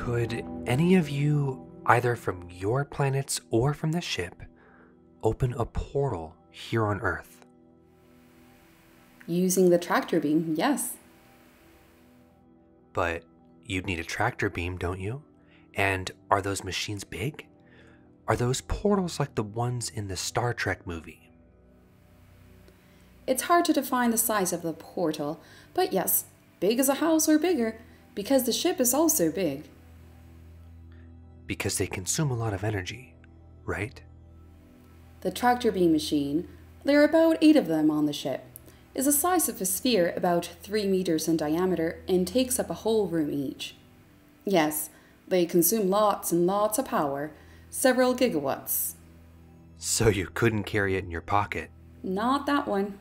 Could any of you, either from your planets or from the ship, open a portal here on Earth? Using the tractor beam, yes. But you'd need a tractor beam, don't you? And are those machines big? Are those portals like the ones in the Star Trek movie? It's hard to define the size of the portal, but yes, big as a house or bigger, because the ship is also big. Because they consume a lot of energy, right? The tractor beam machine, there are about eight of them on the ship, is the size of a sphere about three meters in diameter and takes up a whole room each. Yes, they consume lots and lots of power, several gigawatts. So you couldn't carry it in your pocket. Not that one.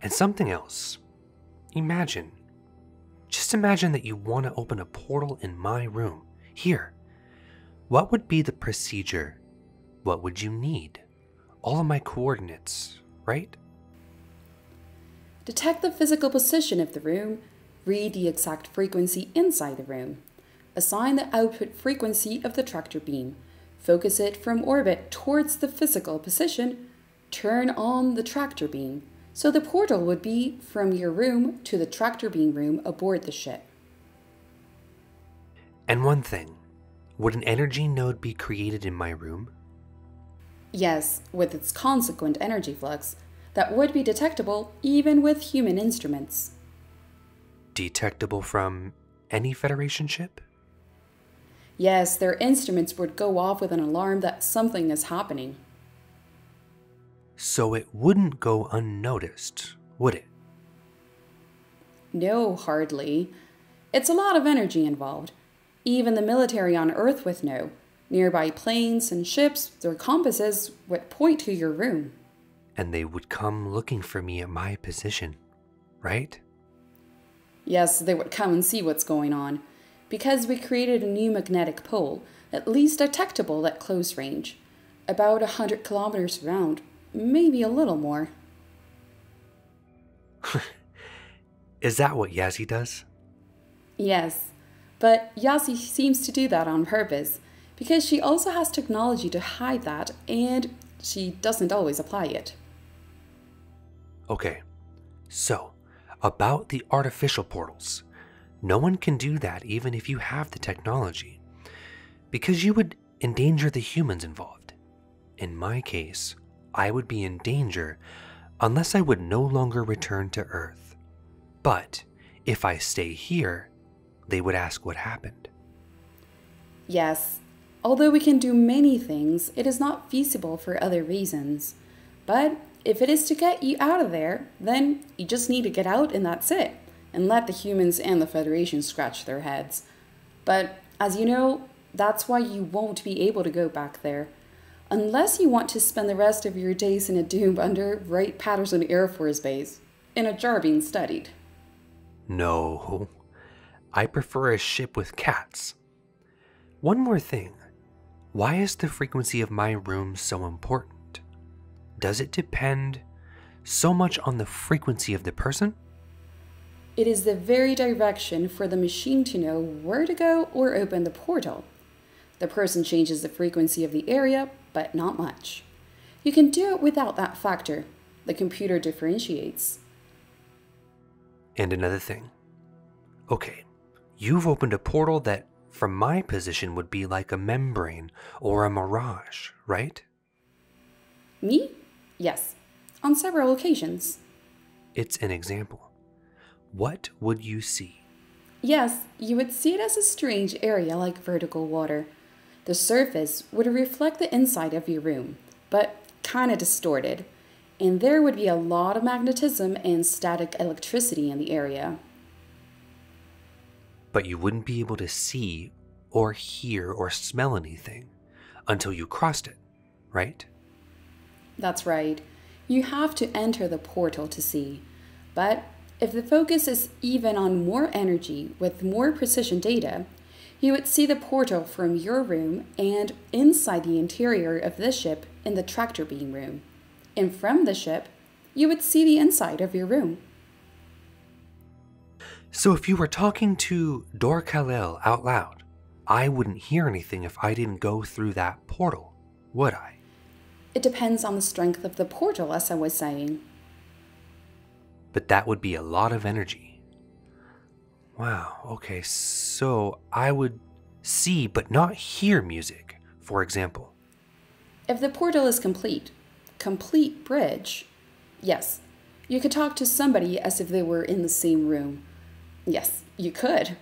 And something else. Imagine. Just imagine that you want to open a portal in my room. Here. What would be the procedure? What would you need? All of my coordinates, right? Detect the physical position of the room, read the exact frequency inside the room, assign the output frequency of the tractor beam, focus it from orbit towards the physical position, turn on the tractor beam, so the portal would be from your room to the tractor beam room aboard the ship. And one thing would an energy node be created in my room? Yes, with its consequent energy flux, that would be detectable even with human instruments. Detectable from any Federation ship? Yes, their instruments would go off with an alarm that something is happening. So it wouldn't go unnoticed, would it? No, hardly. It's a lot of energy involved. Even the military on Earth would know. Nearby planes and ships, their compasses would point to your room. And they would come looking for me at my position, right? Yes, they would come and see what's going on. Because we created a new magnetic pole, at least detectable at close range. About a hundred kilometers around, maybe a little more. Is that what Yazhi does? Yes, but Yazhi seems to do that on purpose because she also has technology to hide that and she doesn't always apply it. Okay, so about the artificial portals. No one can do that even if you have the technology, because you would endanger the humans involved. In my case, I would be in danger unless I would no longer return to Earth. But if I stay here, they would ask what happened. Yes, although we can do many things, it is not feasible for other reasons. But if it is to get you out of there, then you just need to get out and that's it, and let the humans and the Federation scratch their heads. But as you know, that's why you won't be able to go back there. Unless you want to spend the rest of your days in a doom under Wright Patterson Air Force Base, in a jar being studied. No, I prefer a ship with cats. One more thing why is the frequency of my room so important? Does it depend so much on the frequency of the person? It is the very direction for the machine to know where to go or open the portal. The person changes the frequency of the area, but not much. You can do it without that factor. The computer differentiates. And another thing. Okay, you've opened a portal that, from my position, would be like a membrane or a mirage, right? Me? Yes, on several occasions. It's an example. What would you see? Yes, you would see it as a strange area like vertical water. The surface would reflect the inside of your room, but kind of distorted, and there would be a lot of magnetism and static electricity in the area. But you wouldn't be able to see or hear or smell anything until you crossed it, right? That's right. You have to enter the portal to see. But if the focus is even on more energy with more precision data, you would see the portal from your room and inside the interior of the ship in the tractor beam room. And from the ship, you would see the inside of your room. So if you were talking to Dor Kal-El out loud, I wouldn't hear anything if I didn't go through that portal, would I? It depends on the strength of the portal, as I was saying. But that would be a lot of energy. Wow, okay, so I would see but not hear music, for example. If the portal is complete, complete bridge, yes, you could talk to somebody as if they were in the same room. Yes, you could.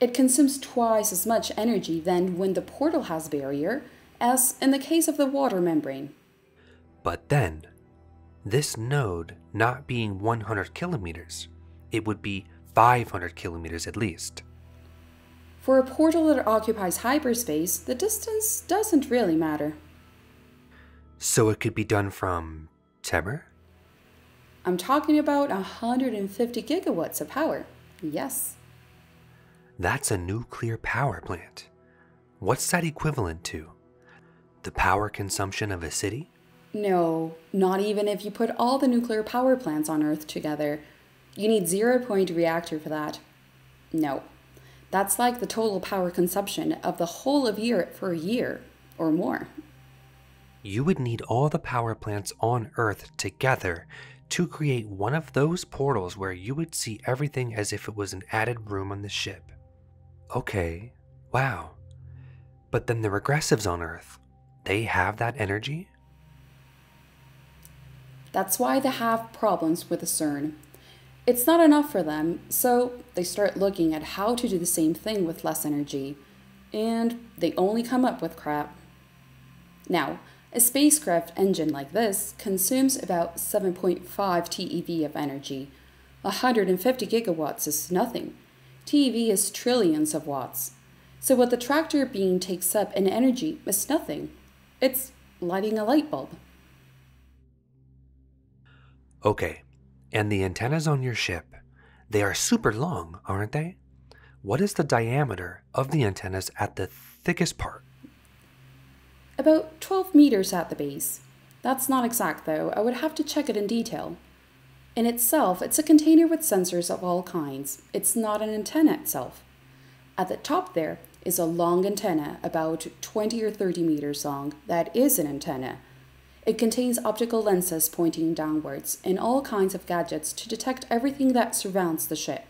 It consumes twice as much energy than when the portal has barrier, as in the case of the water membrane. But then, this node not being 100 kilometers, it would be 500 kilometers at least. For a portal that occupies hyperspace, the distance doesn't really matter. So it could be done from Temmer? I'm talking about 150 gigawatts of power. Yes. That's a nuclear power plant. What's that equivalent to? The power consumption of a city? No, not even if you put all the nuclear power plants on Earth together. You need zero point reactor for that. No. That's like the total power consumption of the whole of Europe for a year or more. You would need all the power plants on Earth together to create one of those portals where you would see everything as if it was an added room on the ship. Okay, wow. But then the regressives on Earth, they have that energy? That's why they have problems with the CERN. It's not enough for them, so they start looking at how to do the same thing with less energy. And they only come up with crap. Now, a spacecraft engine like this consumes about 7.5 TeV of energy. 150 gigawatts is nothing. TeV is trillions of watts. So what the tractor beam takes up in energy is nothing. It's lighting a light bulb. Okay, and the antennas on your ship, they are super long, aren't they? What is the diameter of the antennas at the thickest part? About 12 meters at the base. That's not exact though, I would have to check it in detail. In itself, it's a container with sensors of all kinds. It's not an antenna itself. At the top there is a long antenna, about 20 or 30 meters long, that is an antenna. It contains optical lenses pointing downwards and all kinds of gadgets to detect everything that surrounds the ship.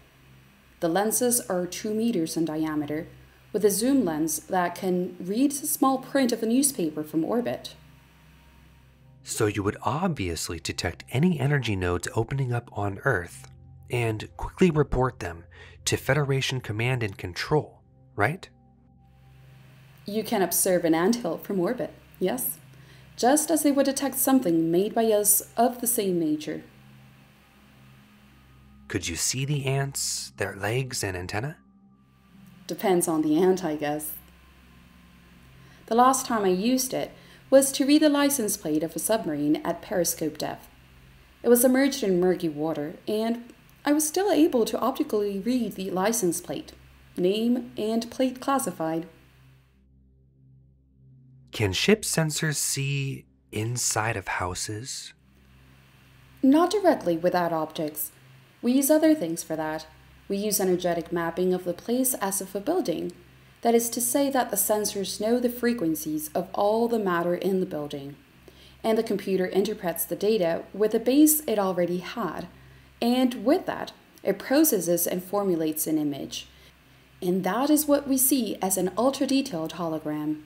The lenses are 2 meters in diameter, with a zoom lens that can read the small print of a newspaper from orbit. So you would obviously detect any energy nodes opening up on Earth and quickly report them to Federation Command and Control, right? You can observe an anthill from orbit, yes, just as they would detect something made by us of the same nature. Could you see the ants, their legs and antenna? Depends on the ant, I guess. The last time I used it was to read the license plate of a submarine at periscope depth. It was submerged in murky water, and I was still able to optically read the license plate, name, and plate classified. Can ship sensors see inside of houses? Not directly without optics. We use other things for that. We use energetic mapping of the place as of a building. That is to say that the sensors know the frequencies of all the matter in the building. And the computer interprets the data with the base it already had. And with that, it processes and formulates an image. And that is what we see as an ultra detailed hologram.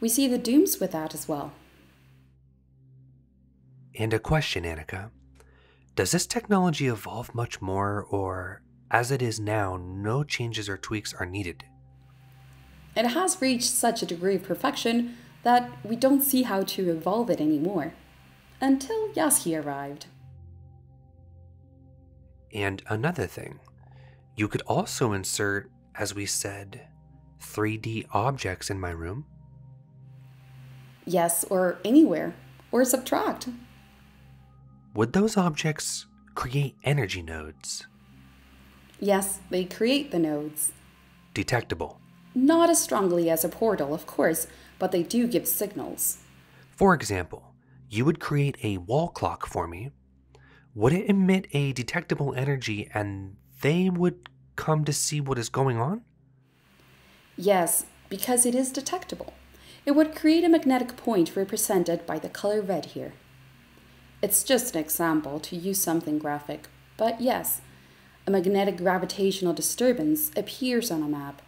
We see the dooms with that as well. And a question, Aneeka. Does this technology evolve much more, or as it is now, no changes or tweaks are needed? It has reached such a degree of perfection that we don't see how to evolve it anymore. Until Yazhi arrived. And another thing, you could also insert, as we said, 3D objects in my room. Yes, or anywhere, or subtract. Would those objects create energy nodes? Yes, they create the nodes. Detectable. Not as strongly as a portal, of course, but they do give signals. For example, you would create a wall clock for me. Would it emit a detectable energy and they would come to see what is going on? Yes, because it is detectable. It would create a magnetic point represented by the color red here. It's just an example to use something graphic, but yes, a magnetic gravitational disturbance appears on a map.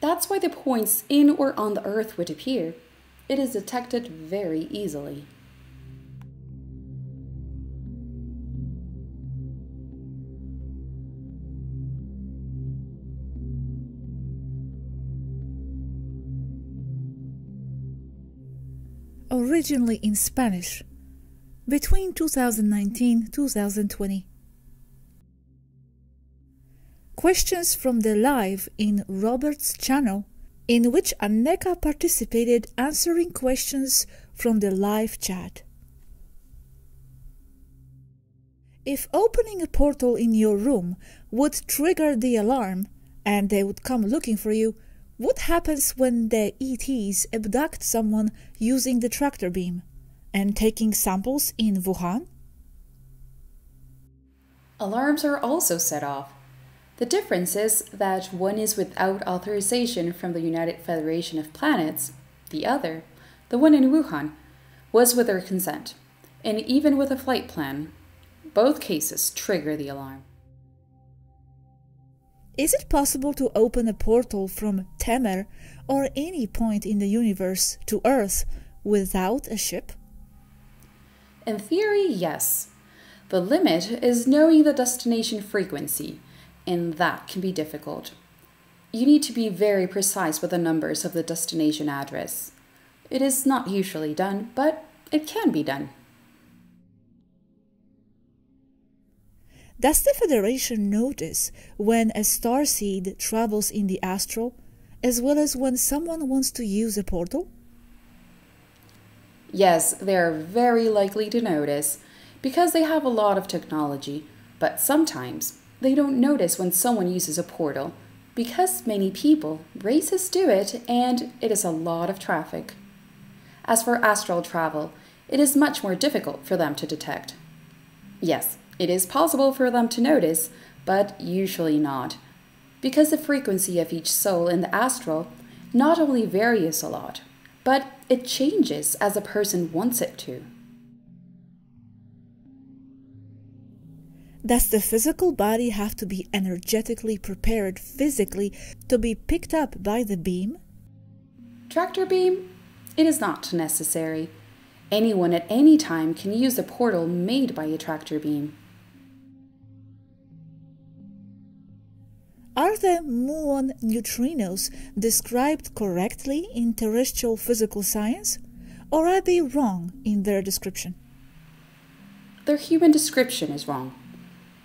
That's why the points in or on the Earth would appear. It is detected very easily. Originally in Spanish, between 2019 2020. Questions from the live in Robert's channel, in which Aneeka participated answering questions from the live chat. If opening a portal in your room would trigger the alarm and they would come looking for you, what happens when the ETs abduct someone using the tractor beam? and taking samples in Wuhan? Alarms are also set off. The difference is that one is without authorization from the United Federation of Planets, the other, the one in Wuhan, was with their consent, and even with a flight plan. Both cases trigger the alarm. Is it possible to open a portal from Temmer or any point in the universe to Earth without a ship? In theory, yes. The limit is knowing the destination frequency, and that can be difficult. You need to be very precise with the numbers of the destination address. It is not usually done, but it can be done. Does the Federation notice when a star seed travels in the astral, as well as when someone wants to use a portal? Yes, they are very likely to notice because they have a lot of technology, but sometimes they don't notice when someone uses a portal because many people, races do it and it is a lot of traffic. As for astral travel, it is much more difficult for them to detect. Yes, it is possible for them to notice, but usually not, because the frequency of each soul in the astral not only varies a lot, but it changes as a person wants it to. Does the physical body have to be energetically prepared physically to be picked up by the beam? Tractor beam? It is not necessary. Anyone at any time can use a portal made by a tractor beam. Are the muon neutrinos described correctly in terrestrial physical science, or are they wrong in their description? Their human description is wrong.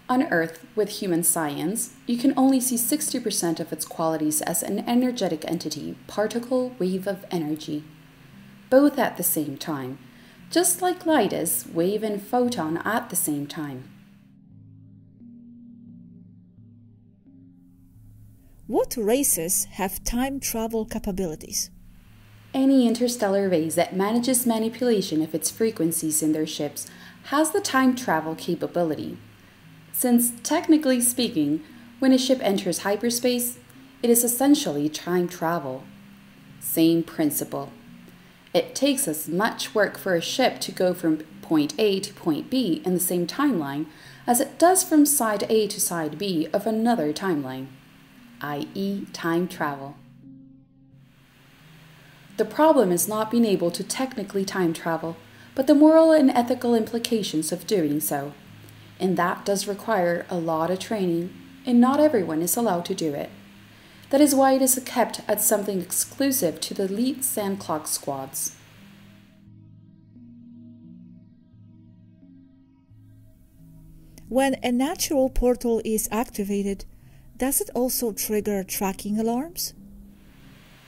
On Earth, with human science, you can only see 60% of its qualities as an energetic entity, particle, wave of energy, both at the same time, just like light is wave and photon at the same time. What races have time travel capabilities? Any interstellar race that manages manipulation of its frequencies in their ships has the time travel capability. Since, technically speaking, when a ship enters hyperspace, it is essentially time travel. Same principle. It takes as much work for a ship to go from point A to point B in the same timeline as it does from side A to side B of another timeline i.e., time travel. The problem is not being able to technically time travel, but the moral and ethical implications of doing so. And that does require a lot of training, and not everyone is allowed to do it. That is why it is kept as something exclusive to the elite sand clock squads. When a natural portal is activated, does it also trigger tracking alarms?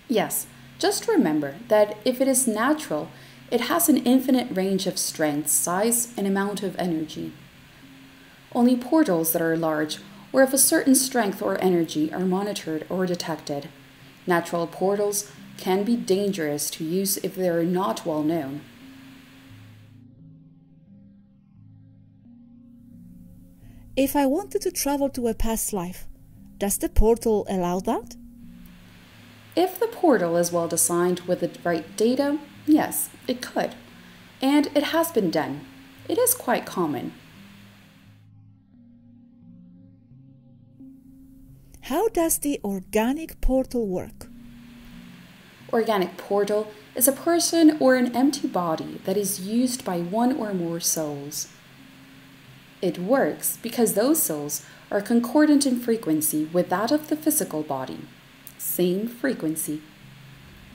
Yes, just remember that if it is natural, it has an infinite range of strength, size, and amount of energy. Only portals that are large or of a certain strength or energy are monitored or detected. Natural portals can be dangerous to use if they are not well known. If I wanted to travel to a past life, does the portal allow that? If the portal is well designed with the right data, yes, it could. And it has been done. It is quite common. How does the organic portal work? Organic portal is a person or an empty body that is used by one or more souls. It works because those souls are concordant in frequency with that of the physical body, same frequency.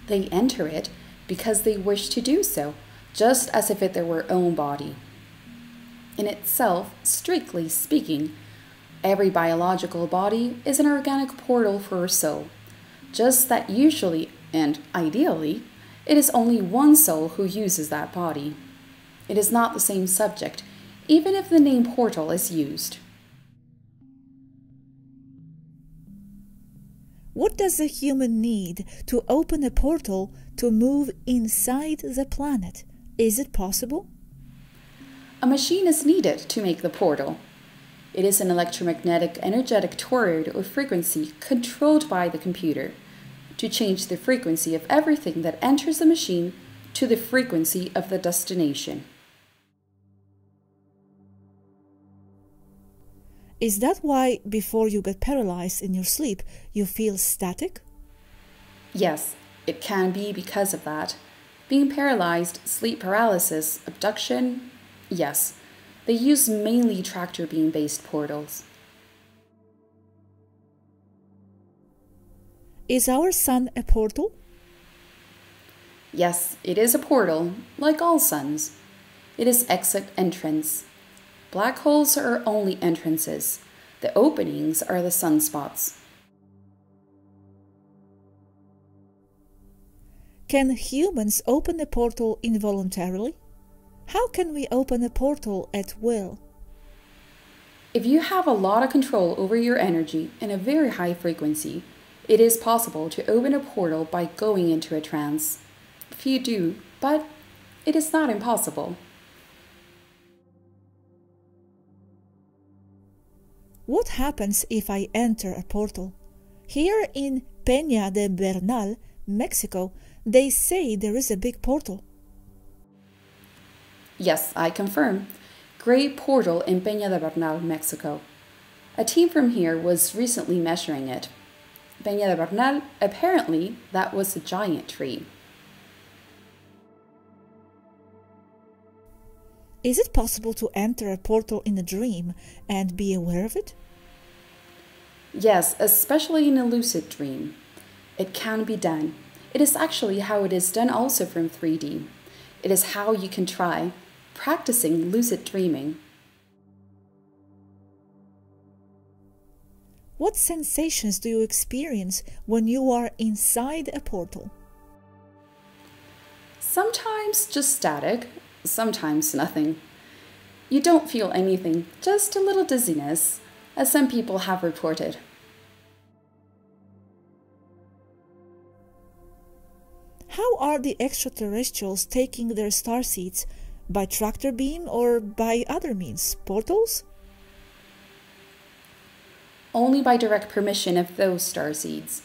They enter it because they wish to do so, just as if it were their own body. In itself, strictly speaking, every biological body is an organic portal for a soul, just that usually and ideally, it is only one soul who uses that body. It is not the same subject, even if the name portal is used. What does a human need to open a portal to move inside the planet? Is it possible? A machine is needed to make the portal. It is an electromagnetic energetic toroid or frequency controlled by the computer to change the frequency of everything that enters the machine to the frequency of the destination. Is that why, before you get paralyzed in your sleep, you feel static? Yes, it can be because of that. Being paralyzed, sleep paralysis, abduction, yes, they use mainly tractor beam based portals. Is our sun a portal? Yes, it is a portal, like all suns. It is exit entrance. Black holes are only entrances. The openings are the sunspots. Can humans open a portal involuntarily? How can we open a portal at will? If you have a lot of control over your energy in a very high frequency, it is possible to open a portal by going into a trance. Few do, but it is not impossible. What happens if I enter a portal? Here in Peña de Bernal, Mexico, they say there is a big portal. Yes, I confirm. Gray portal in Peña de Bernal, Mexico. A team from here was recently measuring it. Peña de Bernal, apparently, that was a giant tree. Is it possible to enter a portal in a dream and be aware of it? Yes, especially in a lucid dream. It can be done. It is actually how it is done also from 3D. It is how you can try practicing lucid dreaming. What sensations do you experience when you are inside a portal? Sometimes just static, sometimes nothing. You don't feel anything, just a little dizziness, as some people have reported. How are the extraterrestrials taking their star seeds? By tractor beam or by other means? Portals? Only by direct permission of those star seeds.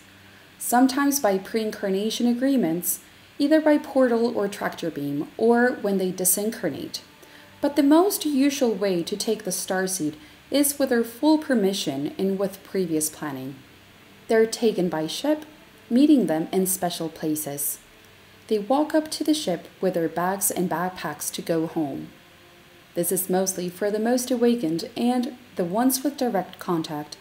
Sometimes by pre incarnation agreements, either by portal or tractor beam, or when they disincarnate. But the most usual way to take the starseed is with their full permission and with previous planning. They're taken by ship, meeting them in special places. They walk up to the ship with their bags and backpacks to go home. This is mostly for the most awakened and the ones with direct contact.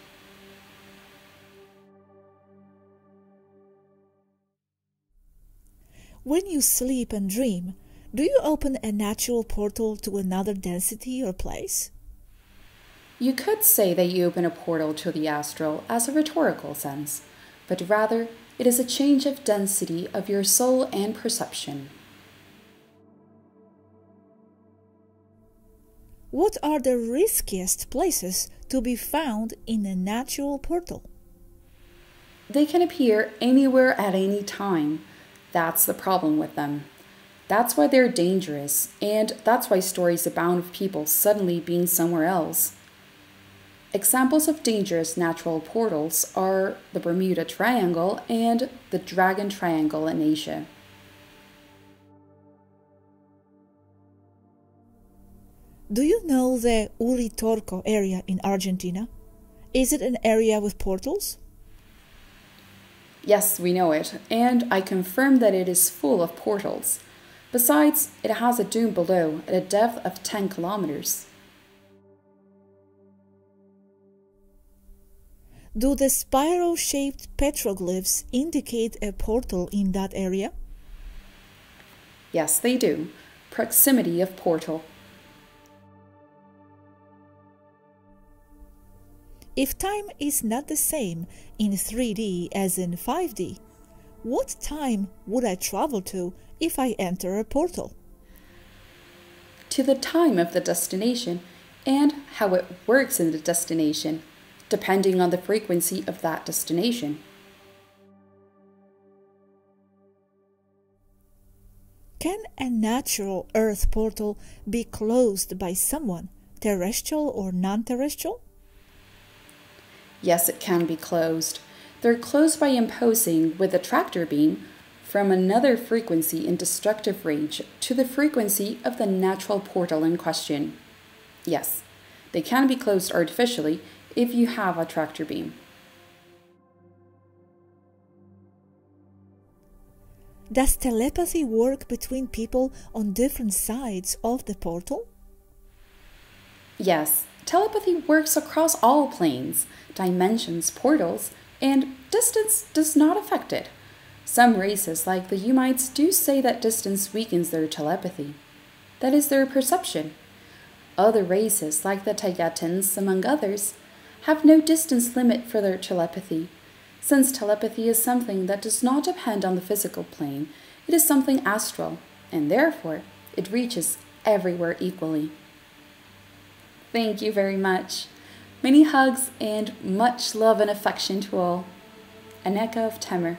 When you sleep and dream, do you open a natural portal to another density or place? You could say that you open a portal to the astral as a rhetorical sense, but rather it is a change of density of your soul and perception. What are the riskiest places to be found in a natural portal? They can appear anywhere at any time that's the problem with them. That's why they're dangerous, and that's why stories abound of people suddenly being somewhere else. Examples of dangerous natural portals are the Bermuda Triangle and the Dragon Triangle in Asia. Do you know the Uritorco area in Argentina? Is it an area with portals? Yes, we know it, and I confirm that it is full of portals. Besides, it has a dune below at a depth of 10 kilometers. Do the spiral shaped petroglyphs indicate a portal in that area? Yes, they do. Proximity of portal. If time is not the same in 3D as in 5D, what time would I travel to if I enter a portal? To the time of the destination and how it works in the destination, depending on the frequency of that destination. Can a natural Earth portal be closed by someone, terrestrial or non terrestrial? Yes, it can be closed. They're closed by imposing, with a tractor beam, from another frequency in destructive range to the frequency of the natural portal in question. Yes, they can be closed artificially if you have a tractor beam. Does telepathy work between people on different sides of the portal? Yes, telepathy works across all planes, dimensions, portals, and distance does not affect it. Some races, like the Ummites, do say that distance weakens their telepathy. That is their perception. Other races, like the Taygetans, among others, have no distance limit for their telepathy. Since telepathy is something that does not depend on the physical plane, it is something astral, and therefore it reaches everywhere equally. Thank you very much. Many hugs and much love and affection to all. Aneeka of Temmer.